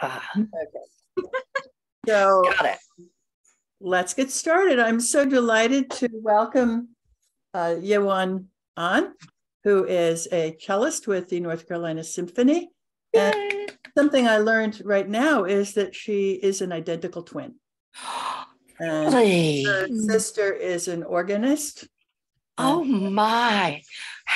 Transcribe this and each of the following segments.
Ah, Okay. So got it. let's get started. I'm so delighted to welcome uh, Yewon Ahn, who is a cellist with the North Carolina Symphony. And Yay. something I learned right now is that she is an identical twin. And her sister is an organist. Oh my,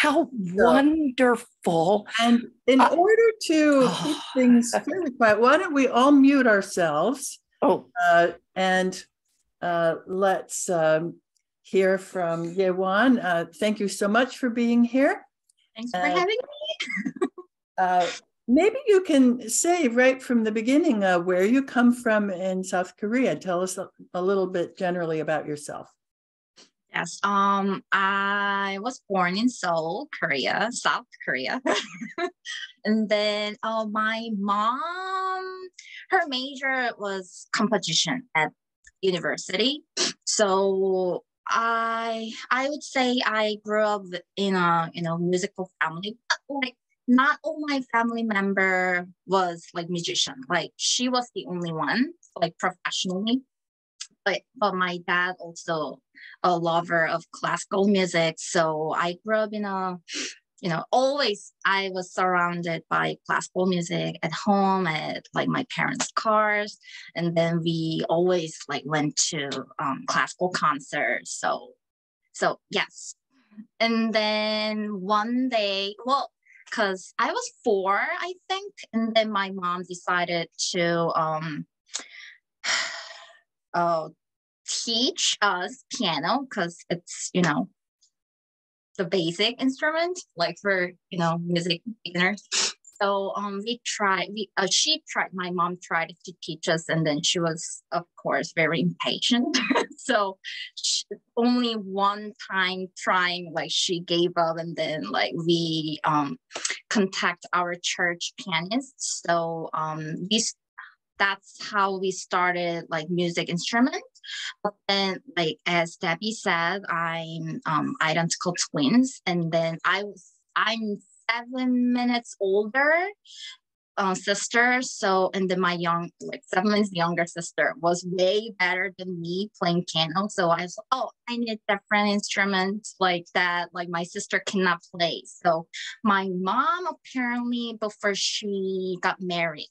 how wonderful. And in Uh, order to keep things fairly quiet, why don't we all mute ourselves Oh, uh, and uh, let's um, hear from Yewon. Uh, thank you so much for being here. Thanks for Uh, having me. Uh, maybe you can say right from the beginning uh, where you come from in South Korea. Tell us a, a little bit generally about yourself. Yes. Um, I was born in Seoul, Korea, South Korea. and then uh, my mom, her major was composition at university. So I I would say I grew up in a you know musical family. but, Like not all my family member was like musician. Like she was the only one, like professionally. But but my dad also a lover of classical music. So I grew up in a, you know, always I was surrounded by classical music at home at like my parents' cars. And then we always like went to um, classical concerts. So, so yes. And then one day, well, because I was four, I think, and then my mom decided to um, uh, teach us piano because it's you know the basic instrument like for you know music beginners. So um we tried we uh, she tried my mom tried to teach us and then she was of course very impatient. So she, only one time trying like she gave up and then like we um contact our church pianist. So um we that's how we started like music instruments. but then like as debbie said i'm um, identical twins and then i was i'm seven minutes older uh, sister. So and then my young like seven minutes younger sister was way better than me playing piano. So i was oh i need different instruments like that like my sister cannot play. So my mom apparently before she got married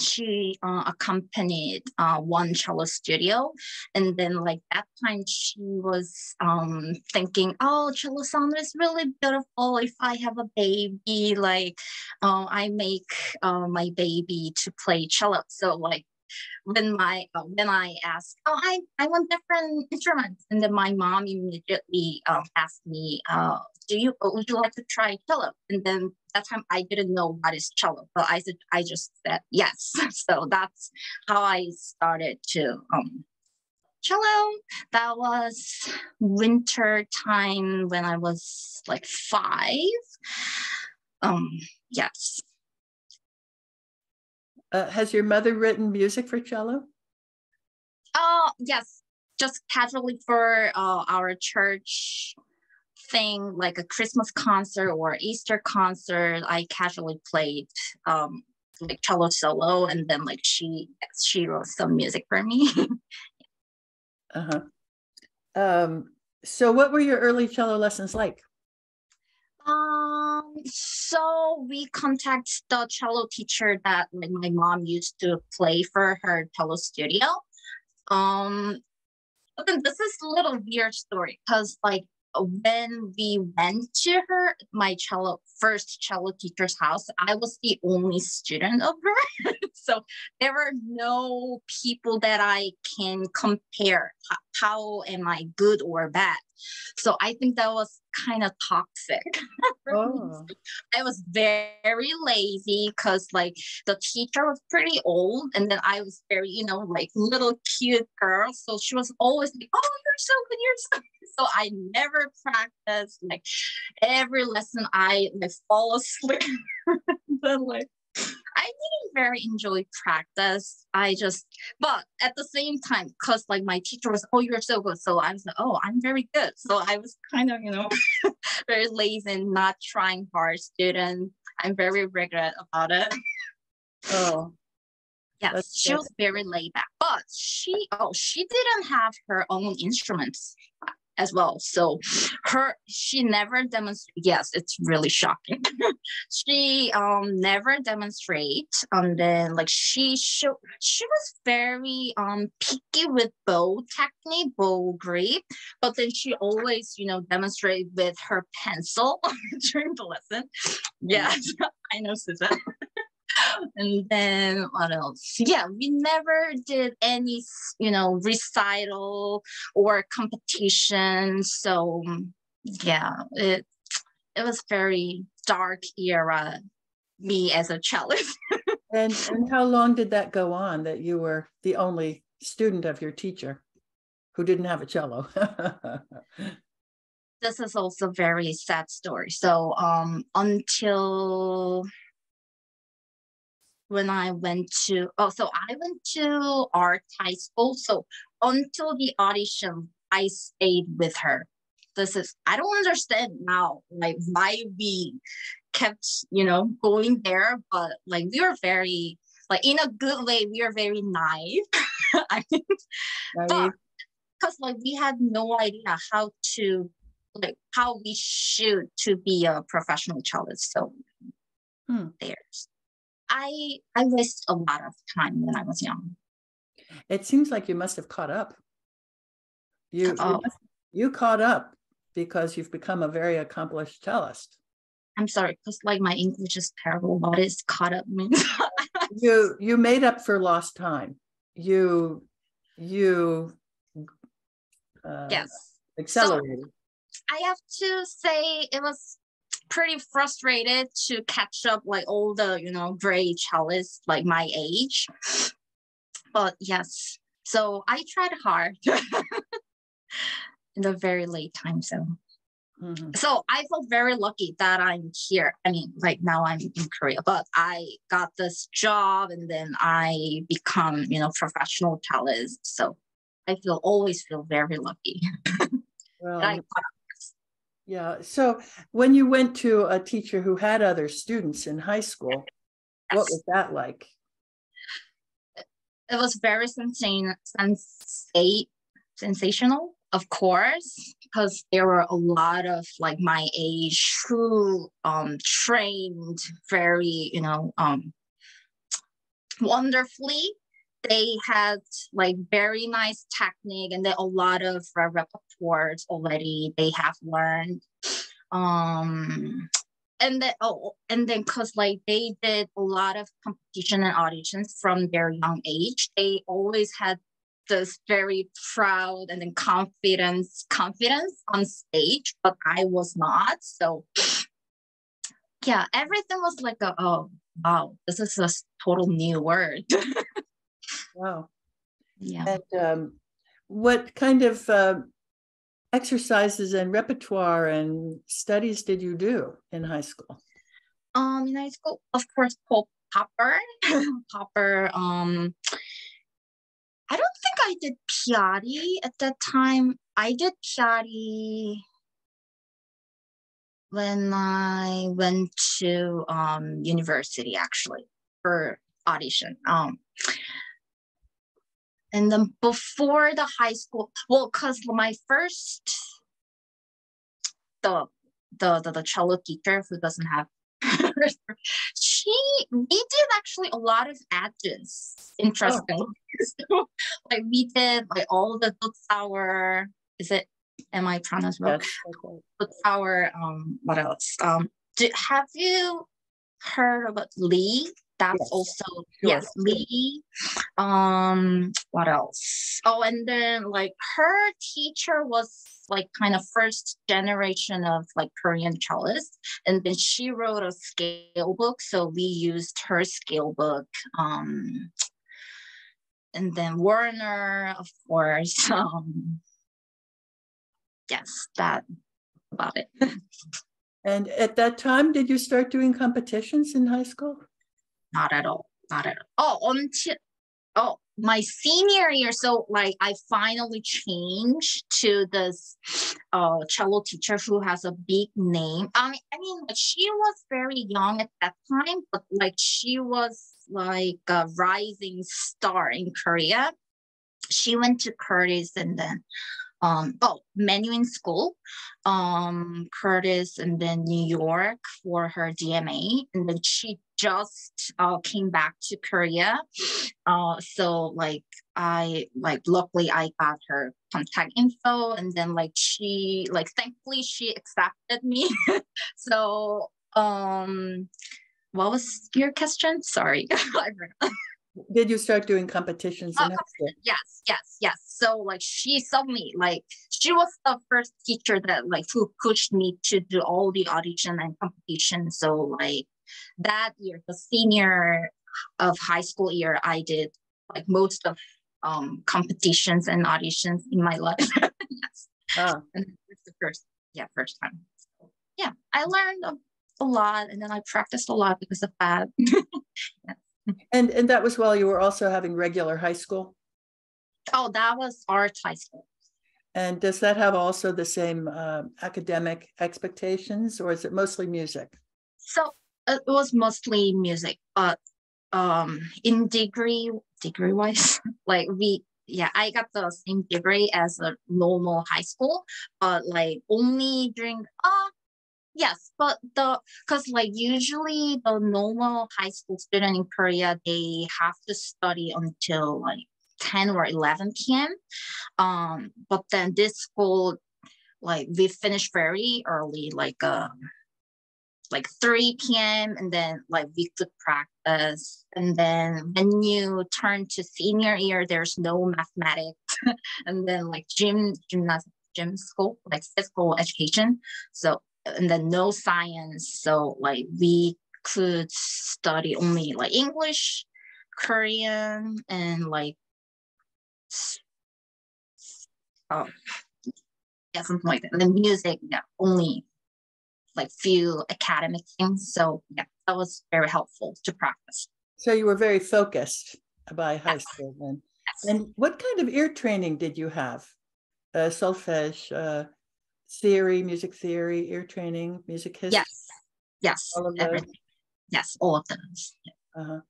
she uh, accompanied uh, one cello studio. And then like that time she was um, thinking oh cello sound is really beautiful. If i have a baby like uh, i make uh, my baby to play cello. So like when my uh, when I asked, oh, I, I want different instruments, and then my mom immediately um, asked me, uh, do you would you like to try cello? And then that time I didn't know what is cello, but I said I just said yes. so that's how I started to um cello. That was winter time when I was like five. Um yes. Uh, has your mother written music for cello? Oh yes, just casually for uh, our church thing, like a Christmas concert or Easter concert. I casually played um, like cello solo, and then like she she wrote some music for me. Uh-huh. Um, so what were your early cello lessons like? Um, so we contact the cello teacher that like my mom used to play for her cello studio. Um, but then this is a little weird story because like when we went to her my cello first cello teacher's house, I was the only student of her. so there were no people that I can compare. H- How am I good or bad? So I think that was kind of toxic. Oh, I was very lazy because like the teacher was pretty old and then I was very, you know, like little cute girl. So she was always like, Oh, you're so good, you're so good. So I never practiced like every lesson I like fall asleep. but like I didn't very enjoy practice. I just, but at the same time, because like my teacher was, oh, you're so good. So I was like, oh, I'm very good. So I was kind of, you know, very lazy and not trying hard student. I'm very regret about it. oh, Yes, That's- she was very laid back, but she oh she didn't have her own instruments as well. So her she never demonstrate. Yes, it's really shocking. she um never demonstrate. And then like she show she was very um picky with bow technique, bow grip, but then she always you know demonstrate with her pencil during the lesson. Yes, I know Susan and then what else? Yeah we never did any you know recital or competition. So yeah it it was very dark era me as a cellist And and how long did that go on that you were the only student of your teacher who didn't have a cello? this is also a very sad story. So um until when I went to oh so I went to art high school. So until the audition, I stayed with her. This is I don't understand now like why we kept you know going there, but like we were very like in a good way, we were very naive. I Naive? because like we had no idea how to like how we should to be a professional cellist. So Hmm. there's I I waste a lot of time when I was young. It seems like you must have caught up. You you, Oh. you caught up because you've become a very accomplished cellist. I'm sorry, because like my English is terrible. What is caught up means? You you made up for lost time. You you uh, yes. accelerated. I have to say it was pretty frustrated to catch up like all the you know great cellists like my age. But yes, so I tried hard in the very late time zone. Mhm. So I felt very lucky that I'm here. I mean, like now I'm in Korea, but I got this job and then I become, you know, professional cellist. So I feel always feel very lucky. Well, that I yeah. So when you went to a teacher who had other students in high school, what was that like? it was very sensation, sensate, sensational, of course, because there were a lot of like my age who um trained very, you know, um wonderfully. They had like very nice technique and then a lot of uh, repertoires already they have learned. Um and then oh and then because like they did a lot of competition and auditions from their young age they always had this very proud and then confidence confidence on stage but i was not so yeah everything was like a, oh wow this is a total new word Wow. yeah And um, what kind of uh, exercises and repertoire and studies did you do in high school? um in high school of course pop popper popper um i don't think i did piatti at that time i did piatti when i went to um university actually for audition um and then before the high school well because my first the the the, the cello teacher who doesn't have she we did actually a lot of edges interesting. So, like we did like all the book hour is it am i okay. book hour um what else? Um do, have you heard about lee that's Yes, also sure. yes lee um what else oh and then like her teacher was like kind of first generation of like korean cellist and then she wrote a scale book so we used her scale book um and then werner of course um yes that about it And at that time, did you start doing competitions in high school? Not at all. Not at all. Oh until oh my senior year. So like i finally changed to this uh cello teacher who has a big name. I mean i mean she was very young at that time but like she was like a rising star in Korea. She went to Curtis and then um oh Menuhin school um curtis and then new york for her dma and then she just uh, came back to korea. Uh so like i like luckily i got her contact info and then like she like thankfully she accepted me. So um what was your question? Sorry did you start doing competitions oh, yes yes yes. So like she saw me like she was the first teacher that like who pushed me to do all the audition and competition. So like that year the senior of high school year i did like most of um competitions and auditions in my life. Yes. Oh. and it's the first yeah first time. So, yeah i learned a, a lot and then i practiced a lot because of that. Yes. And and that was while you were also having regular high school? Oh, that was art high school. And does that have also the same uh, academic expectations, or is it mostly music? So it was mostly music, but um, in degree degree wise, like we yeah, I got the same degree as a normal high school, but like only during uh Yes, but the because like usually the normal high school student in Korea they have to study until like 10 or 11 p.m. Um, but then this school like we finish very early, like um like 3 p.m. and then like we could practice. And then when you turn to senior year, there's no mathematics and then like gym gymnasium gym school, like physical education. So and then no science. So like we could study only like English, Korean, and like um, yeah, something like that. And then music, yeah, only like few academic things. So yeah, that was very helpful to practice. So you were very focused by high yes. school then. Yes. And what kind of ear training did you have? Uh, solfege, uh, theory, music theory, ear training, music history? Yes, yes, all of those. Yes, all of those. Uh-huh.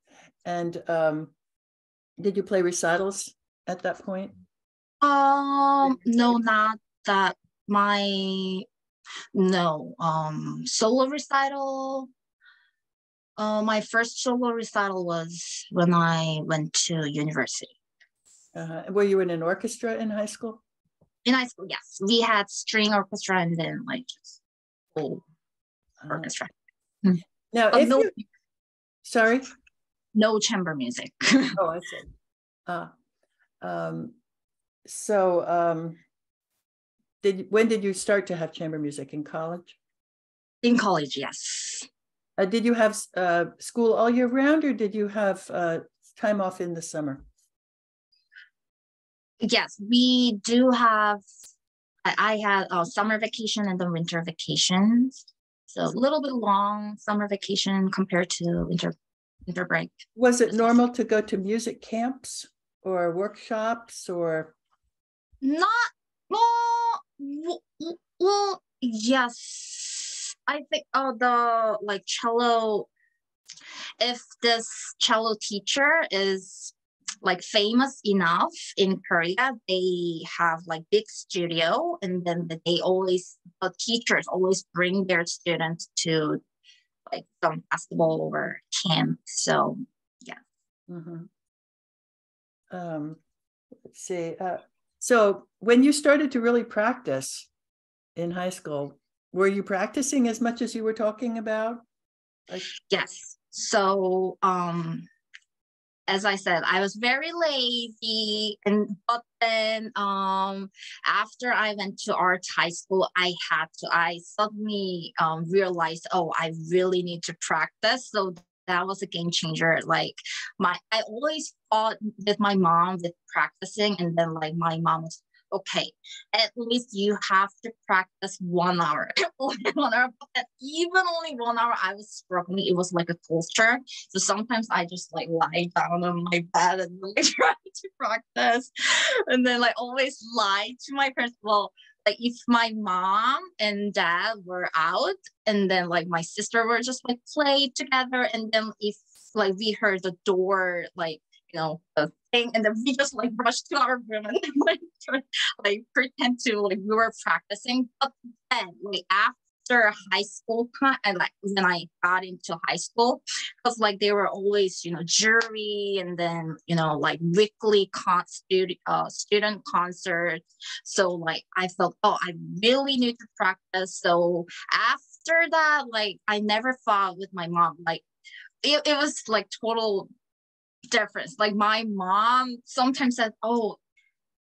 And um, did you play recitals at that point? Um, no, not that. My no um solo recital. Uh, my first solo recital was when I went to university. Uh-huh. Were you in an orchestra in high school? In high school, yes, we had string orchestra and then like just whole uh, orchestra. Hmm. Now, if no, you, sorry, no chamber music. oh, I see. Uh, um, so, um, did when did you start to have chamber music in college? In college, yes. Uh, did you have uh, school all year round, or did you have uh, time off in the summer? Yes, we do have. I, had a summer vacation and the winter vacation, so a little bit long summer vacation compared to winter winter break. Was it normal to go to music camps or workshops or? Not well. Well, yes. I think oh the like cello. If this cello teacher is like famous enough in Korea, they have like big studio, and then they always the teachers always bring their students to like some festival or camp. So yeah. Mm-hmm. Um, let's see. Uh, so when you started to really practice in high school, were you practicing as much as you were talking about? Like- yes. So um as I said, I was very lazy, and but then um, after I went to art high school, I had to. I suddenly um, realized, oh, I really need to practice. So that was a game changer. Like my, I always fought with my mom with practicing, and then like my mom was okay, at least you have to practice one hour. one hour, but even only one hour, I was struggling. It was like a torture. So sometimes I just like lie down on my bed and like try to practice. And then like always lie to my parents. Well, like if my mom and dad were out and then like my sister were just like play together and then if like we heard the door like you know the thing and then we just like rushed to our room and like like pretend to like we were practicing. But then like after high school and like when I got into high school because like they were always you know jury and then you know like weekly con student uh, student concert. so like I felt oh I really need to practice. So after that like I never fought with my mom. Like it, it was like total difference. Like my mom sometimes said, "Oh,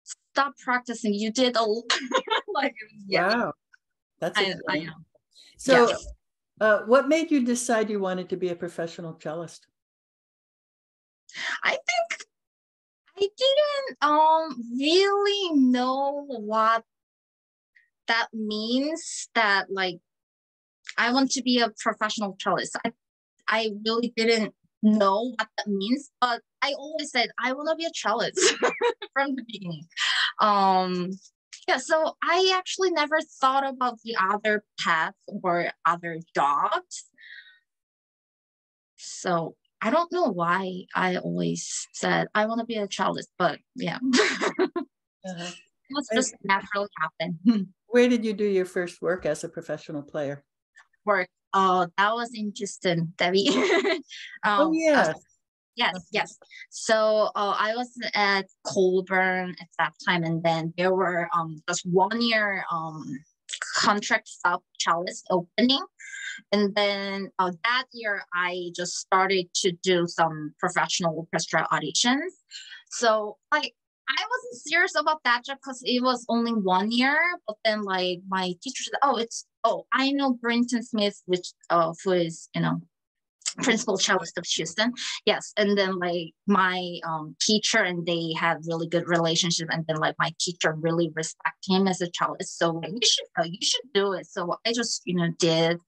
stop practicing. You did a like yeah. Wow, that's I, I know. So, yeah. uh, what made you decide you wanted to be a professional cellist? I think I didn't um really know what that means. That like I want to be a professional cellist. I I really didn't know what that means, but I always said I want to be a cellist from the beginning. Um, yeah, so I actually never thought about the other path or other jobs. So I don't know why I always said I want to be a cellist, but yeah, uh-huh. just naturally happen. Where did you do your first work as a professional player? Work Oh, that was interesting, Debbie. um, oh, yeah. yes, yes. So uh, I was at Colburn at that time, and then there were um just one year um contract sub cellist opening. And then uh, that year, I just started to do some professional orchestra auditions. So, like, I wasn't serious about that job because it was only one year. But then, like, my teacher said, "Oh, it's oh, I know Brinton Smith, which uh, who is you know principal cellist of Houston. Yes, and then like my um, teacher and they had really good relationship, and then like my teacher really respect him as a cellist. So like you should uh, you should do it. So I just you know did,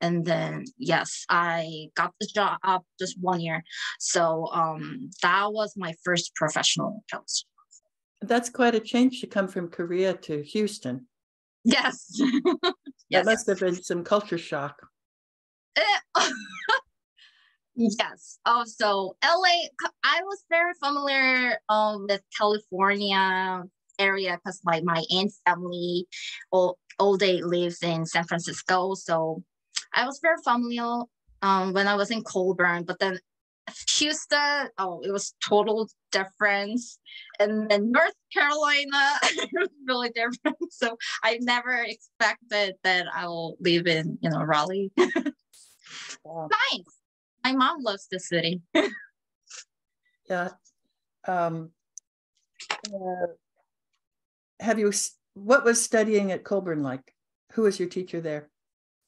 and then yes, I got the job up just one year. So um, that was my first professional cellist. That's quite a change to come from Korea to Houston. Yes. yes. That must have been some culture shock. yes. Also, LA, I was very familiar um, with California area because like my aunt's family all, all day lives in San Francisco. So I was very familiar um, when I was in Colburn, but then Houston, oh, it was total difference. And then North Carolina, it was really different. So I never expected that I'll live in, you know, Raleigh. wow. Nice. My mom loves the city. yeah. Um, uh, have you, what was studying at Colburn like? Who was your teacher there?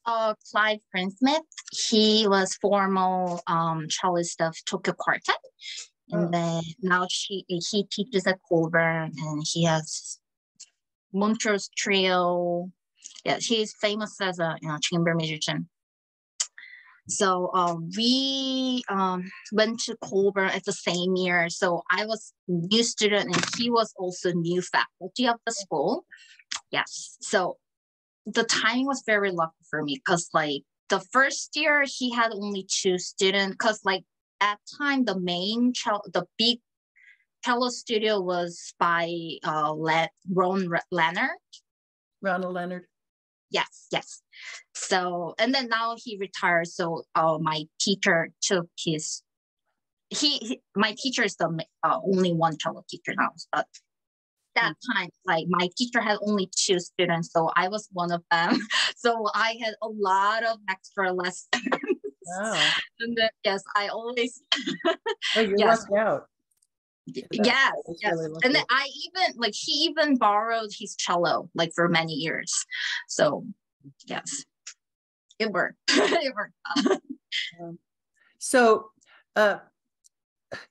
Uh, Clive Smith. He was formal um, cellist of Tokyo Quartet. And oh. then now she he teaches at Colburn and he has Montrose Trio. Yeah, he's famous as a you know, chamber musician. So um, we um, went to Colburn at the same year. So I was new student and he was also new faculty of the school. Yes. So the timing was very lucky for me because like the first year he had only two students because like at time the main cello, the big cello studio was by uh Le- Ron Leonard. Ronald Leonard. Yes, yes. So and then now he retired. So uh, my teacher took his. He, he my teacher is the uh, only one cello teacher now, but that time, like my teacher had only two students, so I was one of them. So I had a lot of extra lessons. Wow. and then, yes, I always. oh, you yes. lucked out. Yes, yes. Really and then I even like he even borrowed his cello like for many years. So yes, it worked. it worked. um, so, uh,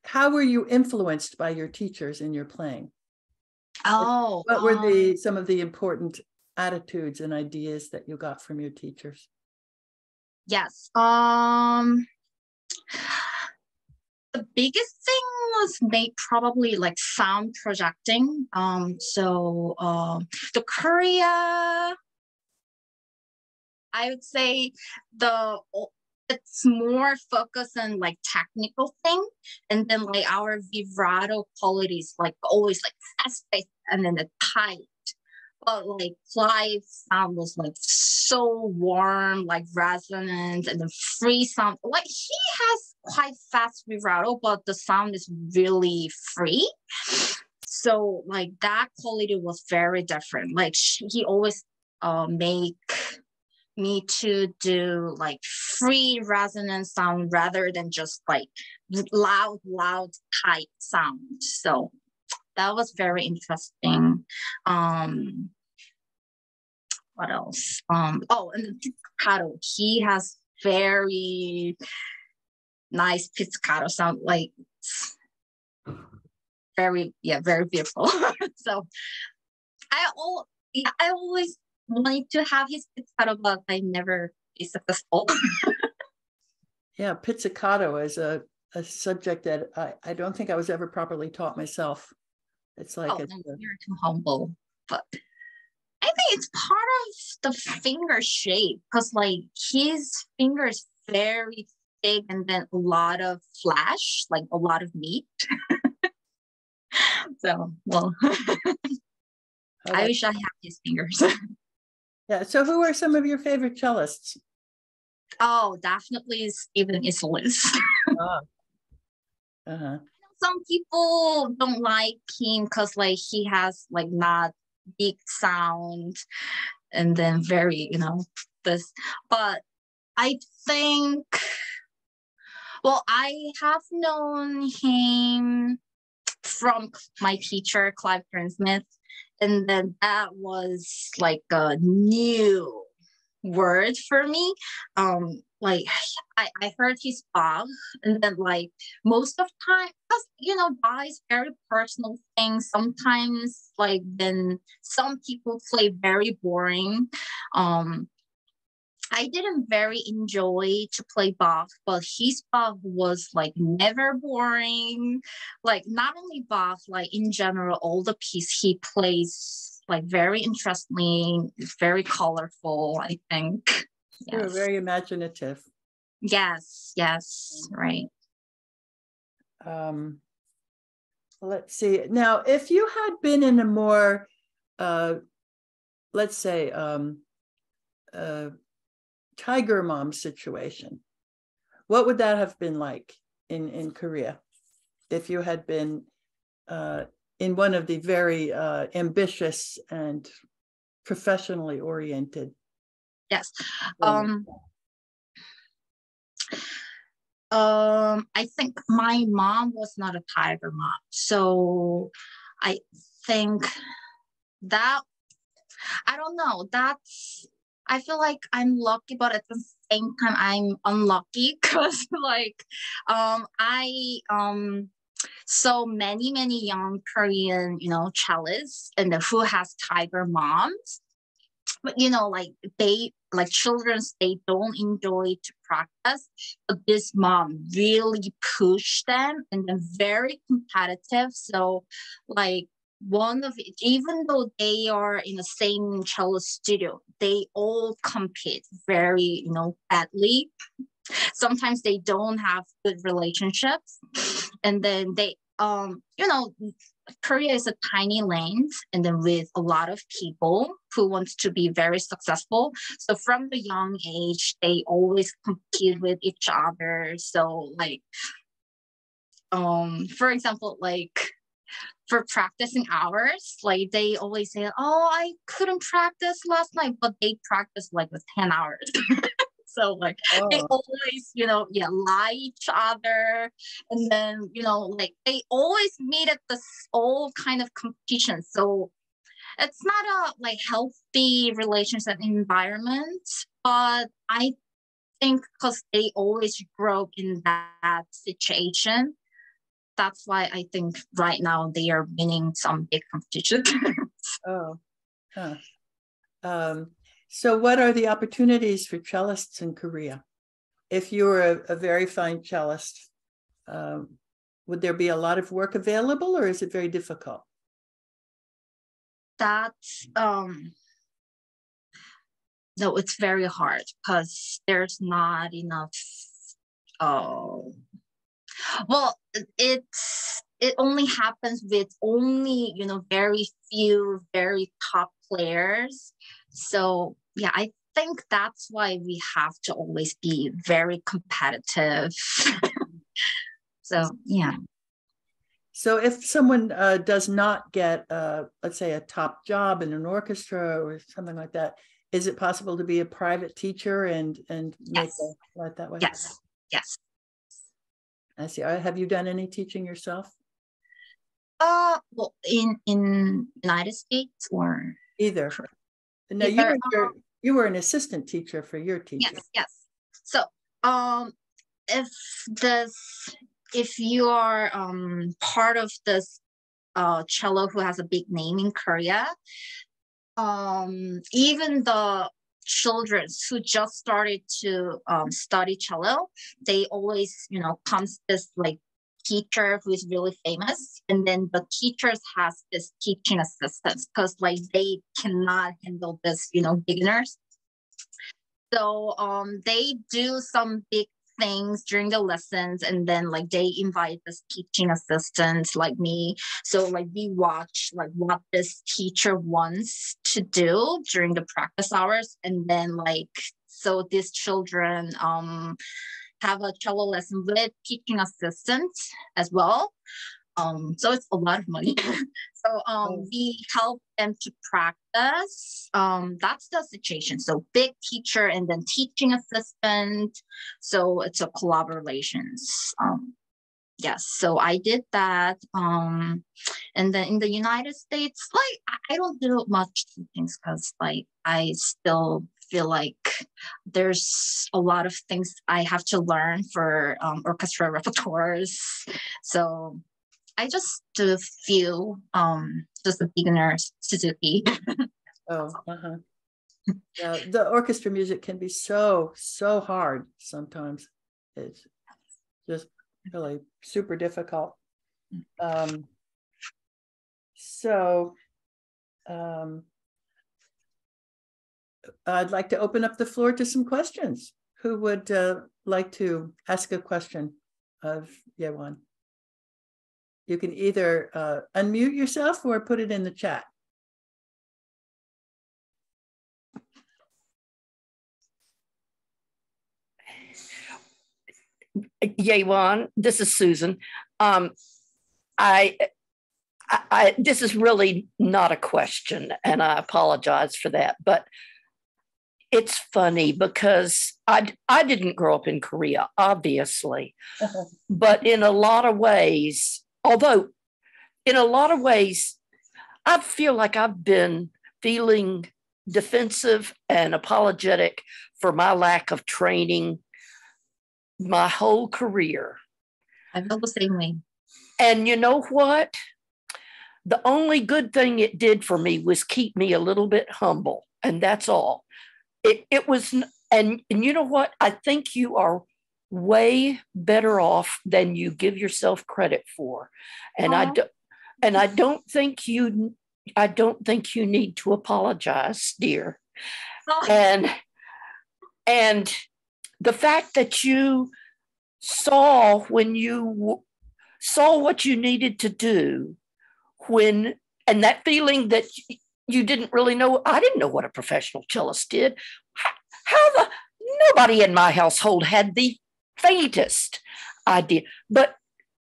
how were you influenced by your teachers in your playing? Oh, what were the um some of the important attitudes and ideas that you got from your teachers? Yes. Um the biggest thing was made probably like sound projecting. Um so um the Korea I would say the it's more focused on like technical thing, and then like our vibrato quality is like always like fast paced and then the tight. But like Clive's sound was like so warm, like resonant, and the free sound. Like he has quite fast vibrato, but the sound is really free. So like that quality was very different. Like he always uh, make me to do like free resonant sound rather than just like loud, loud, tight sound. So that was very interesting. Um, what else? Um, oh, and pizzicato. He has very nice pizzicato sound, like very, yeah, very beautiful. so I all, yeah, I always wanted to have his pizzicato, but I never be successful. yeah, pizzicato is a, a subject that I, I don't think I was ever properly taught myself. It's like oh, no, you're too humble, but I think it's part of the finger shape because like his fingers very thick and then a lot of flesh, like a lot of meat. so well, I wish I had his fingers. Yeah. So, who are some of your favorite cellists? Oh, definitely Stephen Isserlis. oh. Uh-huh. Some people don't like him because like he has like not big sound and then very, you know, this. But I think well, I have known him from my teacher, Clive Smith, and then that was like a new word for me. Um, like I, I heard his Bach, and then like most of time, because you know, Bach is very personal thing. Sometimes like then some people play very boring. Um, I didn't very enjoy to play Bach, but his Bach was like never boring. Like not only Bach, like in general, all the piece he plays like very interesting, very colorful. I think. Yes. very imaginative. Yes. Yes. Right. Um, let's see. Now, if you had been in a more, uh, let's say, um, uh, tiger mom situation, what would that have been like in, in Korea if you had been uh, in one of the very uh, ambitious and professionally oriented? Yes. Um, um, I think my mom was not a tiger mom. So I think that, I don't know, that's I feel like I'm lucky, but at the same time I'm unlucky because like um I um so many many young Korean you know cellists and who has tiger moms but you know like they like children they don't enjoy to practice but this mom really pushed them and they're very competitive. So like one of even though they are in the same cello studio, they all compete very, you know, badly. Sometimes they don't have good relationships. And then they um, you know, Korea is a tiny land and then with a lot of people who want to be very successful. So from the young age, they always compete with each other. So like um for example, like for practicing hours, like they always say, "Oh, I couldn't practice last night," but they practice like with ten hours. so like oh. they always, you know, yeah, lie each other, and then you know, like they always meet at this all kind of competition. So it's not a like healthy relationship environment, but I think because they always grow in that situation that's why I think right now they are winning some big competitions. oh, huh. Um, so what are the opportunities for cellists in Korea? If you're a, a very fine cellist, um, would there be a lot of work available or is it very difficult? That's um no, it's very hard because there's not enough. Oh, well, it's it only happens with only you know very few very top players. So yeah, I think that's why we have to always be very competitive. so yeah. So if someone uh, does not get, uh, let's say, a top job in an orchestra or something like that, is it possible to be a private teacher and and make a that way? Yes. Yes. I see. Uh, Have you done any teaching yourself? Uh, well, in in United States or Either. No, you were your, you were an assistant teacher for your teacher. yes, yes. So, um, if this, if you are um part of this uh cello who has a big name in Korea, um, even the children who just started to um, study cello, they always, you know, comes this like teacher who is really famous and then the teachers has this teaching assistants because like they cannot handle this you know beginners. So um they do some big things during the lessons and then like they invite this teaching assistant like me. So like we watch like what this teacher wants to do during the practice hours. And then like so these children um have a cello lesson with teaching assistants as well um so it's a lot of money. So um Oh. we help them to practice. Um that's the situation. So big teacher and then teaching assistant. So it's a collaborations um yes so i did that. Um and then in the united states like i don't do much teachings because like i still feel like there's a lot of things i have to learn for um, orchestra repertoires. So i just do a few um just a beginner suzuki Oh, uh-huh. yeah, the orchestra music can be so, so hard sometimes. It's just really super difficult. Um, so um, I'd like to open up the floor to some questions. Who would uh, like to ask a question of Yewon? You can either uh, unmute yourself or put it in the chat. Yewon, this is Susan. Um, I, I, I, this is really not a question, and I apologize for that. But it's funny because I, I didn't grow up in Korea, obviously, but in a lot of ways, although in a lot of ways, I feel like I've been feeling defensive and apologetic for my lack of training my whole career. i feel the same way And you know what? The only good thing it did for me was keep me a little bit humble, and that's all. It it was, and and you know what? I think you are way better off than you give yourself credit for, and I Aw. do, and I don't think you, I don't think you need to apologize, dear. And and the fact that you saw when you saw what you needed to do when and that feeling that you didn't really know i didn't know what a professional cellist did. How the nobody in my household had the faintest idea. But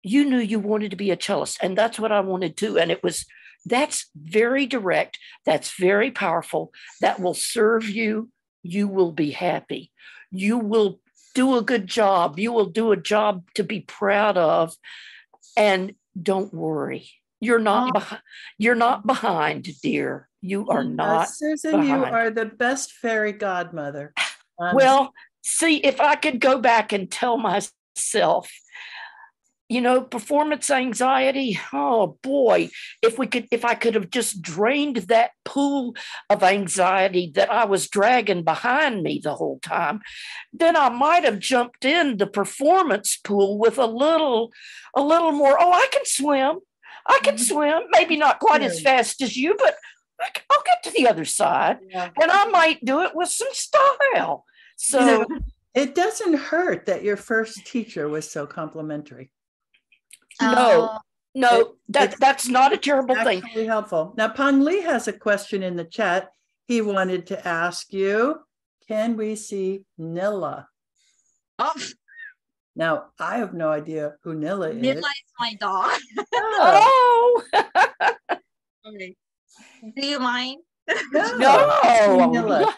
you knew you wanted to be a cellist and that's what i wanted to do. and it was that's very direct that's very powerful that will serve you. You will be happy. You will do a good job. You will do a job to be proud of. And don't worry you're not Oh. behind you're not behind dear. You are Uh, not Susan, you are the best fairy godmother. Um, Well, see, if I could go back and tell myself, you know, performance anxiety, oh boy, if we could, if I could have just drained that pool of anxiety that I was dragging behind me the whole time, then I might have jumped in the performance pool with a little, a little more, oh, I can swim. I can Mhm. swim, maybe not quite as fast as you, but I'll get to the other side Yeah. and I might do it with some style. So You know, it doesn't hurt that your first teacher was so complimentary. No. Uh, no, that it's that's not a terrible thing. Actually helpful. Now, Pong Lee has a question in the chat. He wanted to ask you, can we see Nilla? oh, Now, I have no idea who Nilla is. Nilla is my dog. Oh, Oh Okay. Do you mind? no. no.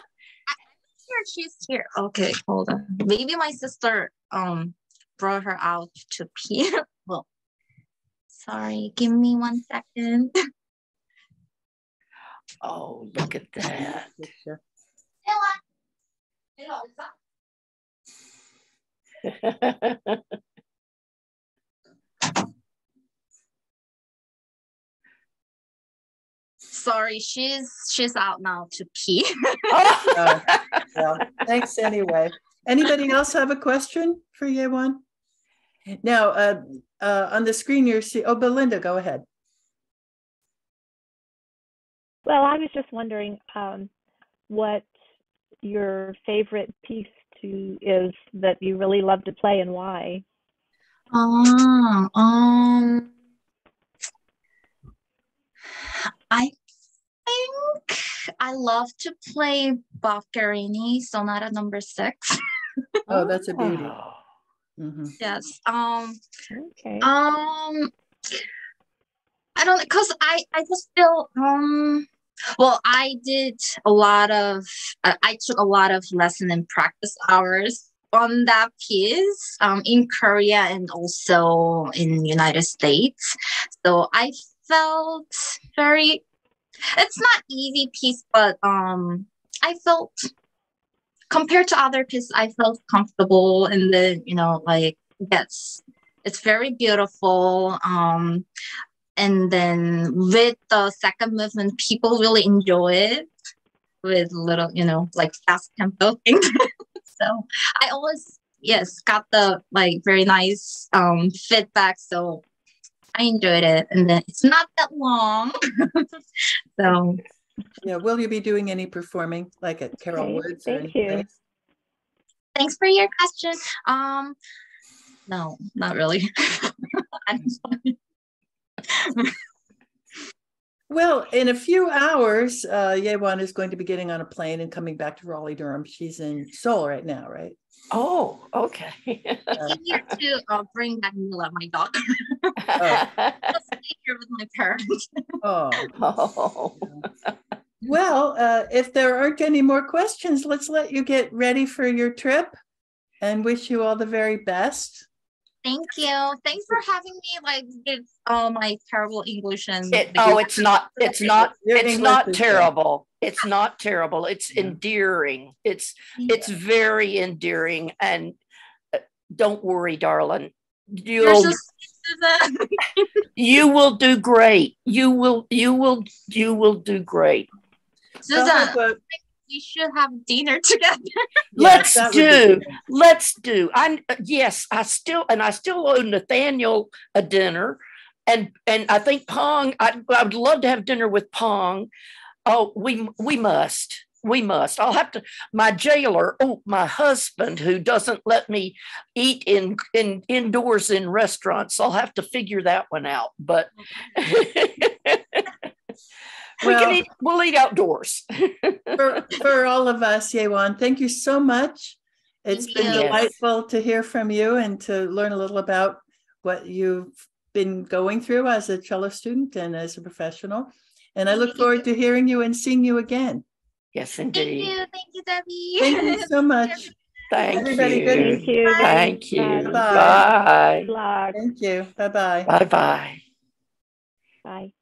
Here, she's here. Okay, hold on. Maybe my sister um brought her out to pee. well, sorry. Give me one second. Oh, look at that. Sorry, she's she's out now to pee. Uh, well, thanks anyway. Anybody else have a question for Yewon? Now, uh, uh, on the screen you're see. Oh, Belinda, go ahead. Well, I was just wondering um, what your favorite piece to is that you really love to play and why. Oh, um, I think I love to play Boccherini Sonata Number Six. Oh, that's a beauty. Oh. Mhm. Yes. Um. Okay. Um. I don't because I I just feel um. Well, I did a lot of I I took a lot of lesson and practice hours on that piece um, in Korea and also in United States. So I felt very. It's not easy piece, but um, I felt compared to other pieces, I felt comfortable and then you know like yes, it's very beautiful. Um, and then with the second movement, people really enjoy it with little you know like fast tempo things. so I always yes got the like very nice um feedback. So I enjoyed it, and then it's not that long. so Yeah. Will you be doing any performing, like at Carol Okay, Woods? or thank you. anything? thanks for your question. Um, no, not really. I'm sorry. Well, in a few hours, uh, Yewon is going to be getting on a plane and coming back to Raleigh Durham. She's in Seoul right now, right? Oh, okay. I'm here to uh, bring back Mila, my dog. Oh. Stay here with my parents. Oh, oh. well, uh, if there aren't any more questions, let's let you get ready for your trip and wish you all the very best. Thank you. Thanks for having me. Like, give all my terrible English and It, oh, it's not, it's not, it's English not is good. terrible. It's not terrible. It's Yeah. endearing. It's, it's very endearing. And uh, don't worry, darling. You're You'll, so sweet, you will do great. You will, you will, you will do great. Susan, we should have dinner together. Let's that do. Let's do. I yes, I still and I still owe Nathaniel a dinner, and and I think Pong. I I would love to have dinner with Pong. Oh, we we must. We must. I'll have to. My jailer. Oh, my husband, who doesn't let me eat in in indoors in restaurants. I'll have to figure that one out. But we Well- can eat. We'll eat outdoors. for, for all of us, Yewon, thank you so much. It's Thank been you. delightful to hear from you and to learn a little about what you've been going through as a cello student and as a professional. And I look forward to hearing you and seeing you again. yes, indeed. Thank indeed. you. Thank you, Debbie. Thank you so much. Thank Everybody, you. good Thank you. Thank you. Bye. Bye. Bye. Good luck. Thank you. Bye bye. Bye bye. Bye.